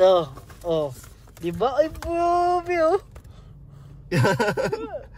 Oh, oh. Di ba? Ay, grabe oh.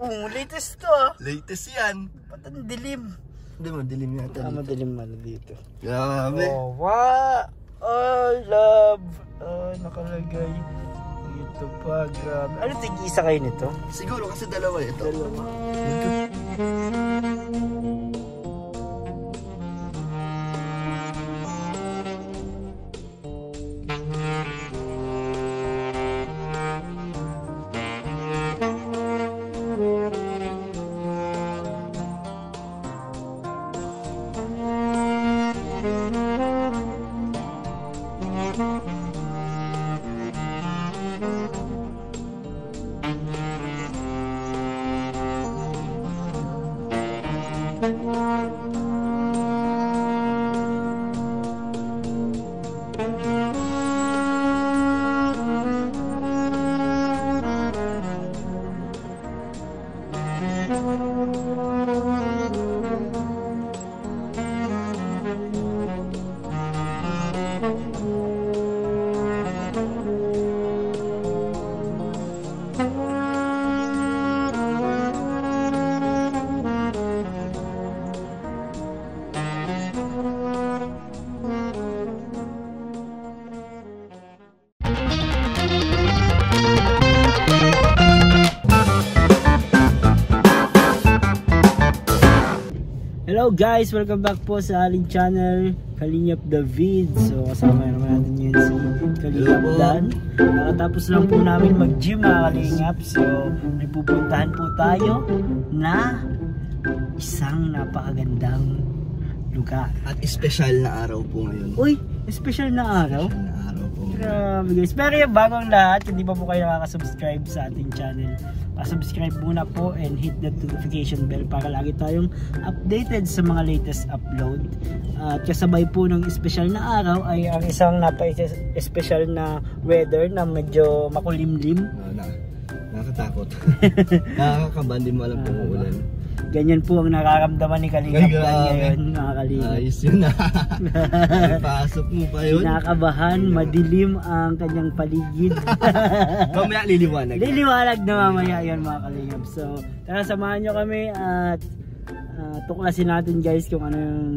oh, latest to ah. Latest yan. Ba't ang dilim? Hindi mo, dilim yata Ah, dito. madilim man dito. Grabe. Oh, wa! Oh, love! Oh, nakalagay. Dito pa, grabe. Ano tig-isa kayo nito? Siguro kasi dalawa ito. Dalawa. Guys! Welcome back po sa aling channel Kalingap David So kasama naman natin yun si Kalingap. Dan Nakatapos lang po namin mag-gym mga Kalingap So may pupuntahan po tayo na isang napakagandang lugar At special na araw po ngayon. Uy! Special na araw Special na araw po. Grabe guys. Pero yung bagong lahat, hindi pa po kayo nakaka-subscribe sa ating channel. Pa-subscribe muna po and hit that notification bell para lagi tayong updated sa mga latest upload. At kasabay po ng special na araw ay ang isang napa-special na weather na medyo makulimlim. No, na, nakakatakot. Nakakakamban, di mo alam kung uulan. Ganyan po ang nararamdaman ni Kalingap ngayon, mga Kalingap. Ayos yun na. Ay, Pasok mo pa yun. Kinakabahan, madilim ang kanyang paligid. Mamaya liliwanag. Liliwanag na mamaya yun mga kalingap. So, tara samahan nyo kami at ah, tuklasin natin guys kung ano yung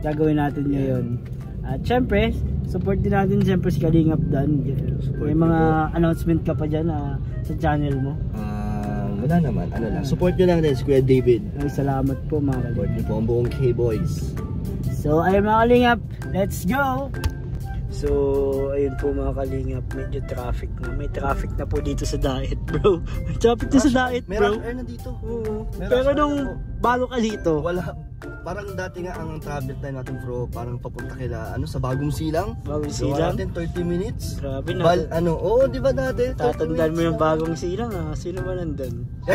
gagawin natin ngayon. At syempre, support din natin syempre si Kalingap Dan. May mga announcement ka pa dyan ah, sa channel mo. Ah, wala naman. Ano lang. Support nyo lang din si Kuya David. Ay, salamat po mga Support kalingap. nyo po ang buong K-Boys. So, ayun mga kalingap, let's go! So, ayun po mga kalingap, medyo traffic na. May traffic na po dito sa diet, bro. May traffic na sa diet, May bro. rush hour na dito. Oo. Pero nung bago ka dito, Wala. Parang dati nga ang travel time natin bro, parang papunta kila ano sa Bagong Silang. bagong Gawa silang. natin 30 minutes. Grabe na. Bal, ano, oo, di ba dati? 30 Tatandaan mo yung bagong silang ah. Sino ba nandun?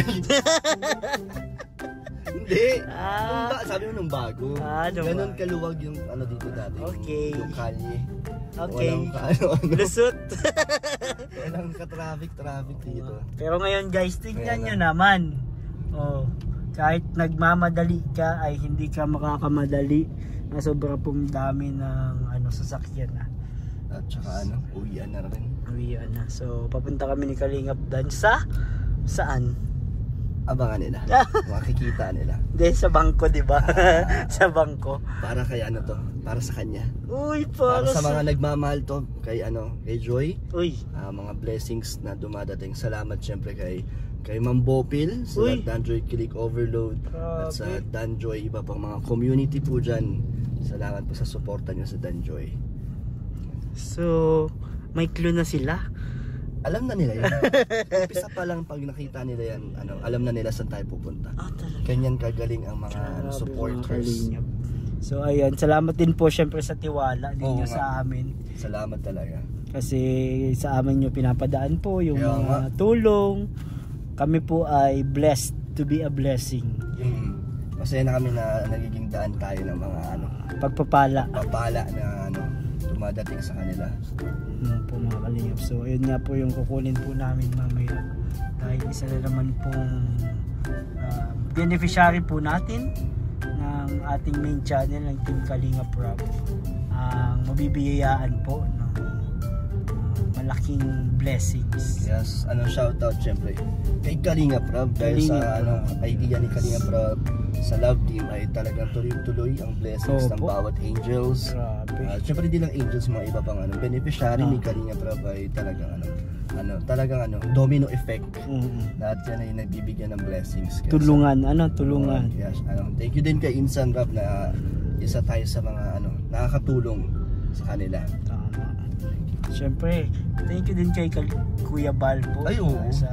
Hindi. Nung Ah, ba, sabi mo nung bago. Ah, nung Ganon bago. kaluwag yung ano dito dati. Okay. Yung kalye. okay. Walang ka, ano, ano. Lusot. Walang ka-traffic, traffic dito. Pero ngayon guys, tingnan nyo na. naman. Oh, kahit nagmamadali ka ay hindi ka makakamadali na sobra pong dami ng ano sasakyan na. At saka ano, uwian na rin. Uwian na. So, papunta kami ni Kalingap Dan sa saan? Abangan nila. Makikita nila. Hindi, sa bangko, di ba? sa bangko. Para kay ano to, para sa kanya. Uy, Para para, sa mga nagmamahal to, kay ano, kay Joy. Uy, ah, mga blessings na dumadating. Salamat syempre kay kay Ma'am Bopil sa Uy. Danjoy Click Overload at sa Grabe. Danjoy iba pang mga community po dyan. Salamat po sa suporta nyo sa Danjoy. So, may clue na sila. Alam na nila yan. Umpisa pa lang pag nakita nila yan, ano, alam na nila saan tayo pupunta. Ah, talaga. Ganyan kagaling ang mga ano, Grabe, mga supporters. kalingap. So, ayun. Salamat din po syempre sa tiwala ninyo sa amin. Salamat talaga. Kasi sa amin nyo pinapadaan po yung Kaya mga nga. tulong. Kami po ay blessed to be a blessing. Mm. Masaya na kami na nagiging daan tayo ng mga ano, Pagpapala. papala na ano, dumadating sa kanila. Ano po mga kalingap. So, ayun nga po yung kukunin po namin mamaya. Dahil isa na naman pong ah, beneficiary po natin ng ating main channel ng Team Kalingap Rock. Ang mabibiyayaan po malaking blessings. Yes, ano shoutout syempre kay Kalinga Prab dahil Kalinga sa ano idea ni Kalinga Prab sa love team ay talagang tuloy-tuloy ang blessings ng Opo. bawat angels. Grabe. Uh, syempre hindi lang angels mga iba pang ano beneficiary Ah. ni Kalinga Prab ay talagang ano ano talagang ano domino effect. Mm-mm. Lahat yan ay nagbibigyan ng blessings. Kaya Tulungan, ano, tulungan. sa- yes, ano, thank you din kay Insan Rab na isa tayo sa mga ano nakakatulong sa kanila. Tama. Siyempre, thank you din kay Kuya Bal po. Ay, oo. Sa,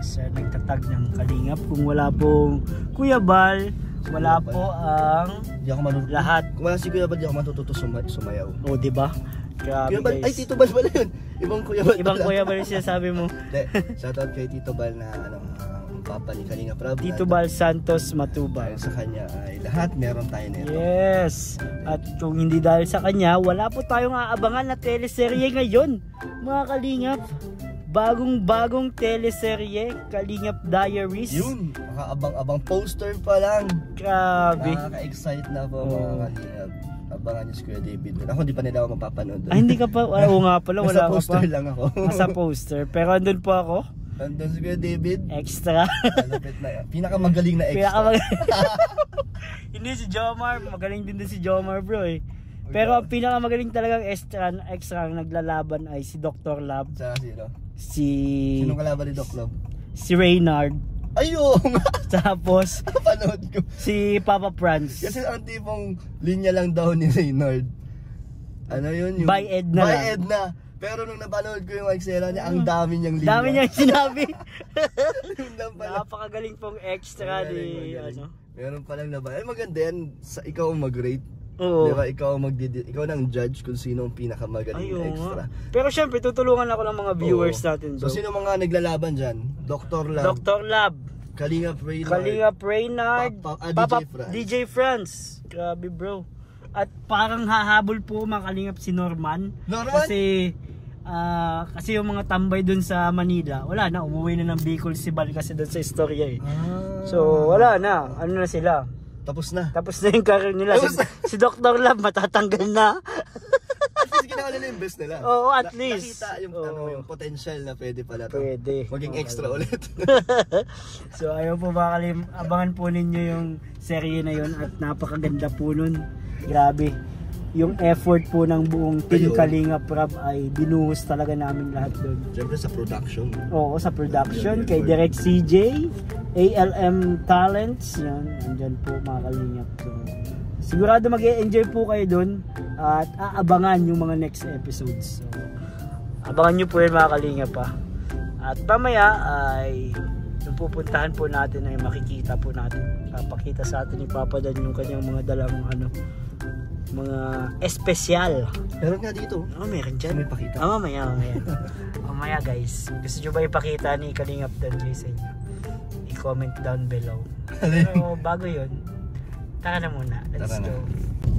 sa nagtatag ng Kalingap. Kung wala pong Kuya Bal, wala Kuya Bal. po ang lahat. Kung wala si Kuya Bal, di ako matututo sumay- sumayaw. O, di ba? Grabe Kuya Bal, guys. ay Tito Bal pala yun. Ibang Kuya Bal. Ibang. Kuya Bal yung sinasabi mo. Hindi, shoutout kay Tito Bal na ano, papa ni Kalinga Prab. Tito Bal Santos Matubal. Dahil sa kanya ay lahat meron tayo nito. Yes. At kung hindi dahil sa kanya, wala po tayong aabangan na teleserye ngayon. Mga Kalingap. Bagong bagong teleserye, Kalingap Diaries. Yun, makaabang-abang poster pa lang. Grabe. Nakaka-excite na po Oo. mga Kalingap. Abangan niyo si Kuya David. Ako hindi pa nila ako mapapanood. Ay, hindi ka pa. ah, Oo nga pala, Nasa wala ka pa. poster lang ako. Nasa poster. Pero andun po ako. Nandun si Kuya David. Extra. Malapit na. Pinakamagaling na extra. Pinakamag- hindi si Jomar. Magaling din din si Jomar bro eh. Pero ang pinakamagaling talagang extra, extra ang naglalaban ay si Dr. Lab. Sa sino? Si Sino kalaban ni Doc Love? si Reynard. Ayun! Tapos Panood ko. si Papa Franz. Kasi ang tipong linya lang daw ni Reynard. Ano yun? Yung, By Edna By lang. Edna. Pero nung napanood ko yung eksena niya, ang dami niyang linya. Dami niyang sinabi. Napakagaling pong extra Magaling, ni magaling. ano. Meron palang laban. Ay maganda yan. Sa ikaw mag-rate. Oo. Di ba? Ikaw ang ikaw nang judge kung sino ang pinakamagaling Ay, extra. nga. Pero syempre, tutulungan ako ng mga viewers Oo. natin. So bro. sino mga naglalaban dyan? Dr. Lab, Dr. Lab, Kalinga Reynard, Kalinga Reynard, Pa- pa- ah, Papa DJ Franz. DJ Franz. Grabe bro. At parang hahabol po mga kalingap si Norman. Norman? Kasi ah, kasi yung mga tambay dun sa Manila, wala na, umuwi na ng Bicol si Bal kasi dun sa istorya eh. Ah. So wala na, ano na sila. Tapos na. Tapos na yung career nila. Si, Tapos na. si Dr. Lab matatanggal na. At least ginawa nila yung best nila. Oo, at Na- least. Nakita yung, Oo. ano, yung potential na pwede pala to. Pwede. Maging Oo, extra alam. ulit. so ayaw po ba kalim, abangan po ninyo yung serye na yun at napakaganda po nun. Grabe. Yung effort po ng buong Team Ayun. Kalinga Prab ay binuhos talaga namin lahat doon. Siyempre sa production. Oo, sa production, kay Direct CJ, ALM Talents, yan, andyan po mga kalingap. So, sigurado mag enjoy po kayo doon at aabangan yung mga next episodes. So, abangan nyo po yun mga kalingap pa. At mamaya ay yung pupuntahan po natin ay makikita po natin. Papakita sa atin ni Papa Dan yung kanyang mga dalang ano, mga espesyal. Meron nga dito. Oh, meron dyan. mo ipakita? Ah, mamaya, mamaya. mamaya guys. Gusto nyo ba ipakita ni Kalingap Dan guys sa inyo? I-comment down below. Pero bago yun, tara na muna. Let's Tara na. go.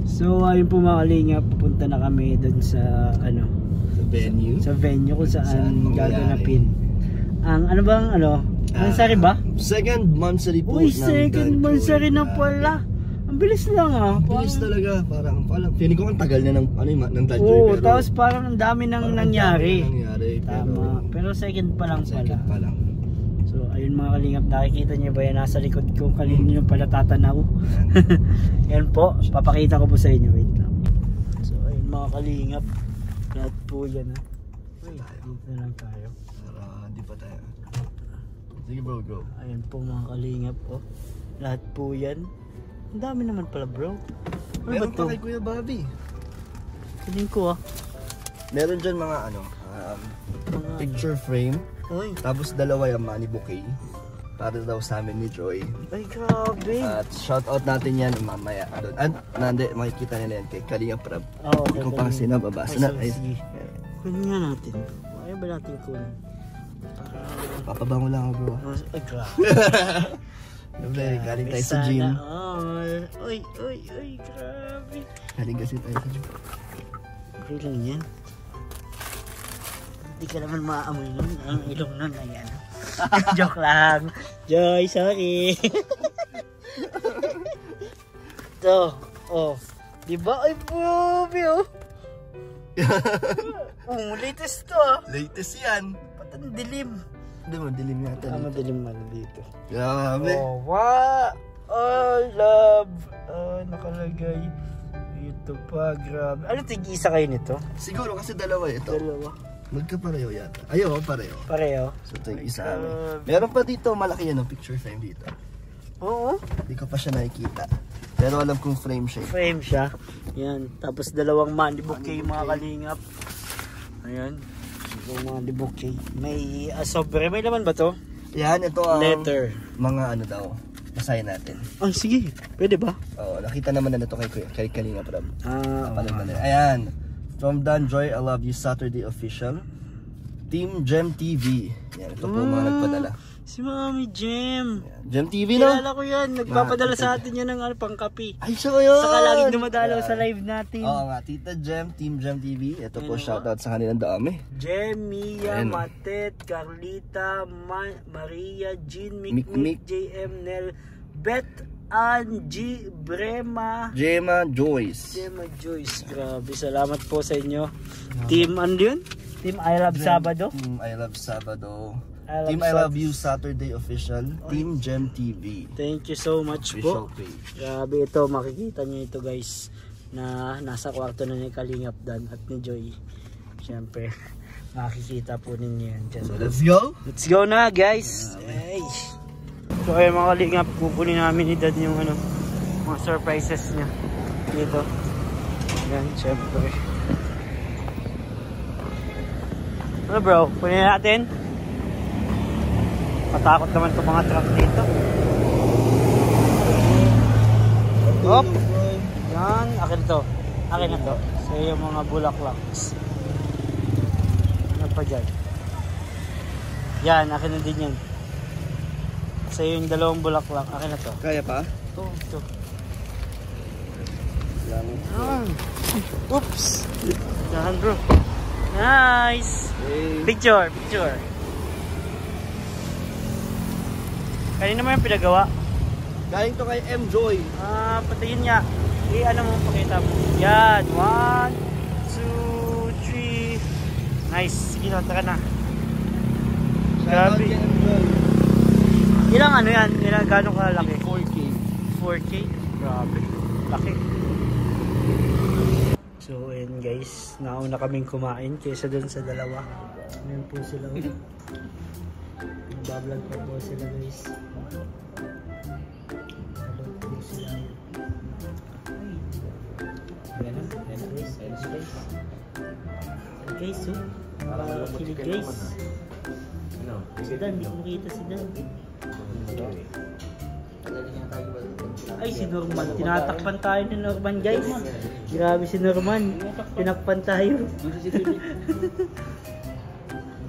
So ayun po mga Kalingap, pupunta na kami dun sa ano, Sa venue. sa venue kung Saan saan gaganapin. Ang ano bang ano? Ang Ah, sari ba? Second monthly po. Uy, second Dan month Joy. na pala. Ang bilis lang ah. Bilis talaga. Parang, parang, feeling ko ang tagal na ng, ano yung, ng Joy. Oo, pero tapos parang ang dami nang nangyari. dami na nangyari. Tama. Pero second pa lang pala. Second pa lang. So ayun mga kalingap, nakikita niyo ba yan nasa likod ko kanino nyo pala tatanaw. yan po, papakita ko po sa inyo. Wait lang. So ayun mga kalingap, lahat po yan. Uy, dito na lang tayo. Para di pa tayo. Sige bro, go. Ayun po mga kalingap oh. Lahat po yan. Ang dami naman pala bro. Ano ba Meron to? pa kay Kuya Bobby. Tingin ko ah. Meron dyan mga ano, um, Mga picture frame. ano. Uy, Tapos dalawa yung money bouquet. Para daw sa amin ni Joy. ay grabe. At shout out natin yan mamaya doon. At nande, makikita nila yan kay Kalinga Prab. Ah, okay, Ikaw pa kasi nababasa Ay, na. Ay, sige. Kunin nga natin. Ayaw ba natin kunin? Papabango lang ako bro. Ay, grabe. Siyempre, galing tayo sa gym. all. Uy, uy, uy, grabe. Galing kasi tayo sa gym. Okay lang yan. Hindi ka naman maaamoy nun. Ang ilong nun, ayan. Joke lang. Joy, sorry. Ito. Oh. Diba? Ay, grabe oh. Oh, latest to ah. Latest yan. Ba't ang dilim? Hindi mo, dilim yata. Ah, madilim man dito. Grabe. Oh, wa! Oh, love! Oh, nakalagay. Ito pa, grabe. Ano tig-isa kayo nito? Siguro kasi dalawa ito. Dalawa. Magkapareho yata. Ayo, pareho. Pareho. So ito yung isa. God. ano. Meron pa dito, malaki yan, oh, picture frame dito. Oo. Hindi ko pa siya nakikita. Pero alam kong frame siya. eh. Frame siya. Yan. Tapos dalawang money bouquet mga kalingap. Ayan. Dalawang money bouquet. May uh, sobre. May laman ba to? Yan, ito ang Letter. mga ano daw. Basahin natin. Ay, sige. Pwede ba? Oo, nakita naman na ito kay, kay Kalinga Prab. Ah, Kapalad na nila. Ayan. From Dan Joy, I Love You Saturday Official. Team Gem TV. Yan, ito po mga Ah. nagpadala. Si Mami Jem. Gem TV, no? Kilala ko yan. Nagpapadala sa atin yan ng ano, pangkapi. Ay, siya ko yun! Saka laging dumadalaw Yan. sa live natin. Oo nga, Tita Gem, Team Gem TV. Ito po, Ano? shoutout sa kanilang dami. Jem, Mia, Ayan. Matet, Carlita, Ma- Maria, Jean, Mikmik, JM, Nel, Beth, G, Brema, Gemma Joyce. Gemma Joyce. Grabe, salamat po sa inyo. Team, ano yun? Team I Love Sabado. Team I Love Sabado. I Love Team I Love You Saturday Official. Team Gem TV. Thank you so much Official po. page. Grabe ito, makikita nyo ito guys na nasa kwarto na ni Kalingap Dan at ni Joy. Siyempre, makikita po ninyo yan dyan. So let's go! Let's go na guys! Ay. So ayun mga Kalingap, kukunin namin ni Dad yung ano, mga surprises niya dito. Yan, siyempre. Ano bro, kunin natin? Matakot naman itong mga truck dito. Hop! Yan, akin to. Akin na to. So yung mga bulaklaks. Ano pa dyan? Yan, akin na din yan. So yung dalawang bulaklak, akin na to. Kaya pa? Ito, ito. Yan. Oops! Yan bro. Nice! Hey. Picture, picture. Kanina mo yung pinagawa? Galing to kay M. Joy. Ah, patayin niya. Eh, ano mo, pakita mo. Yan. One, two, three. Nice. Sige na, tara na. Grabe. Ilang ano yan? Ilang gano'ng kalaki? 4K. 4K? Grabe. Laki. So, ayun guys. Nauna kaming kumain kaysa dun sa dalawa. Ayun po sila. Nagbablog pa po sila guys. Hello po sila. Ay. Ayan na. Ayan guys. Ayan guys. Ayan guys. Oh. Kilig guys. Si Dan, hindi ko makita si Dan. Ay, si Norman. Tinatakpan tayo ni Norman, guys. Grabe si Norman. Tinakpan tayo.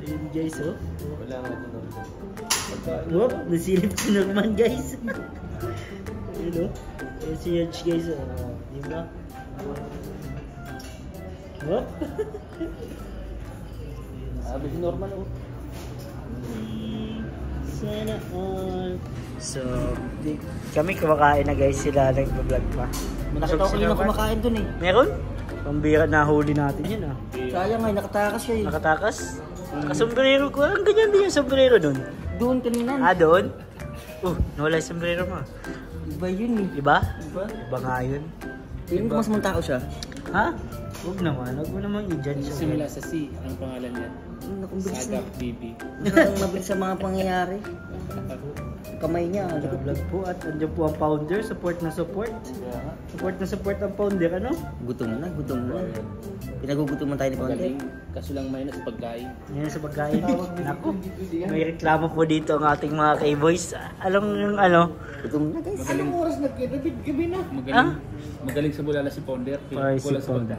Ayun, guys, oh. Wala nga Whoop, nasilip si Norman, guys. Ayun, oh. Ayun si Edge, guys, oh. Di ba? Whoop. Sabi si Norman oh. Sana all. So, di, kami kumakain na guys sila nag-vlog pa. Nakita ko kanina kumakain dun eh. Meron? Pambira na huli natin yun ah. Sayang ay, nakatakas siya eh. Nakatakas? Nakasombrero ko. Ang ganyan din yung sombrero nun. Doon kanina. Ah, doon? Uh, nawala yung sombrero mo. Iba yun eh. Iba? Iba? Iba nga yun. Ko mas tao siya. Ha? Huwag naman. Huwag mo naman i-judge siya. Simula sa C, ang pangalan niya. Nakumbilis na. Sagap BB. Ang mabilis sa mga pangyayari. Kamay niya. Vlog po at andyan po ang founder. Support na support. Support na support ang founder. Ano? Gutom na, gutom na. Pinagugutuman tayo ni. Magaling. Kaso lang minus pagkain. Yan sa pagkain. Naku, may reklamo po dito ang ating mga K-boys. Alam yung ano? Gutom na guys. Magaling. oras nagkidabit gabi na? Magaling. Ah? Magaling sa bulala si Ponder. Ay, si sa. Wala.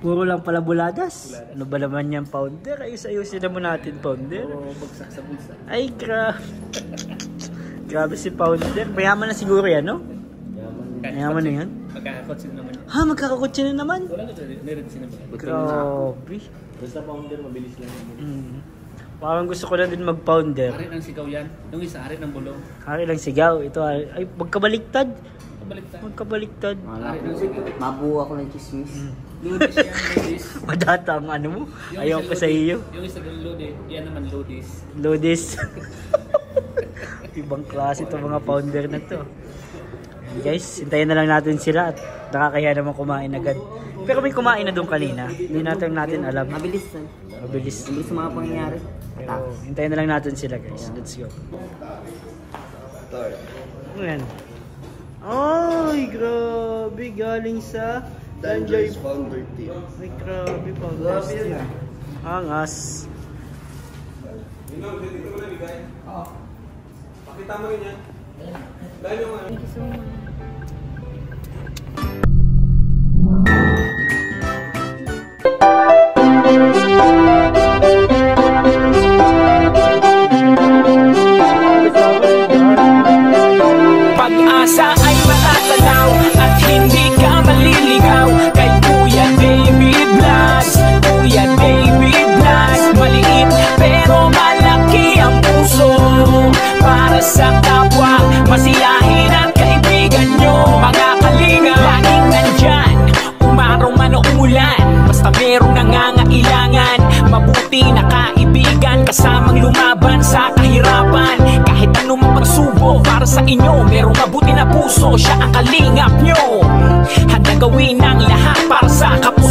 Puro lang pala buladas. Ano ba naman yan, founder? Ayos-ayusin naman natin, founder. Puro bagsak sa bulsa. Ay, gra... Grabe si Paul. Mayaman na siguro yan, no? Mayaman na yan. Magkakakotsin naman. Ha? Magkakakotsin na naman? Wala na. Meron din naman. Grabe. Basta pounder, mabilis lang. Mm. Parang gusto ko na din mag-pounder. Hari ng sigaw yan. Yung isa, hari ng bulong. Hari ng sigaw. Ito, hari. Ay, magkabaliktad. Magkabaliktad. Magkabaliktad. Hari ng sigaw. Mabuo ako ng chismis. Mm. Ludis yan, Ludis. Madata ang ano mo. Ayaw ko sa iyo. Yung isa, Ludis. Yan naman, Ludis. Ludis. Ibang klase to mga founder na to. Guys, hintayin na lang natin sila at nakakahiya naman kumain agad. Pero may kumain na doon kanina. Hindi natin natin alam. Mabilis. Mabilis. Mabilis mga pangyayari. Pero, hintayin na lang natin sila guys. Let's go. Ayan. Ay, grabe. Galing sa Danjoy Founder Team. Ay, grabe. Founder Team. Angas. Angas. Pakita mo rin yan. Dahil yung. Ano. Thank you so much. Merong mabuti na puso, siya ang kalingap nyo. Handa gawin ang lahat para sa kapatid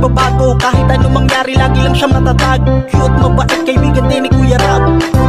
nagbabago Kahit anong mangyari lagi lang siya matatag. Cute, mabait, kaibigan din ni Kuya Rab.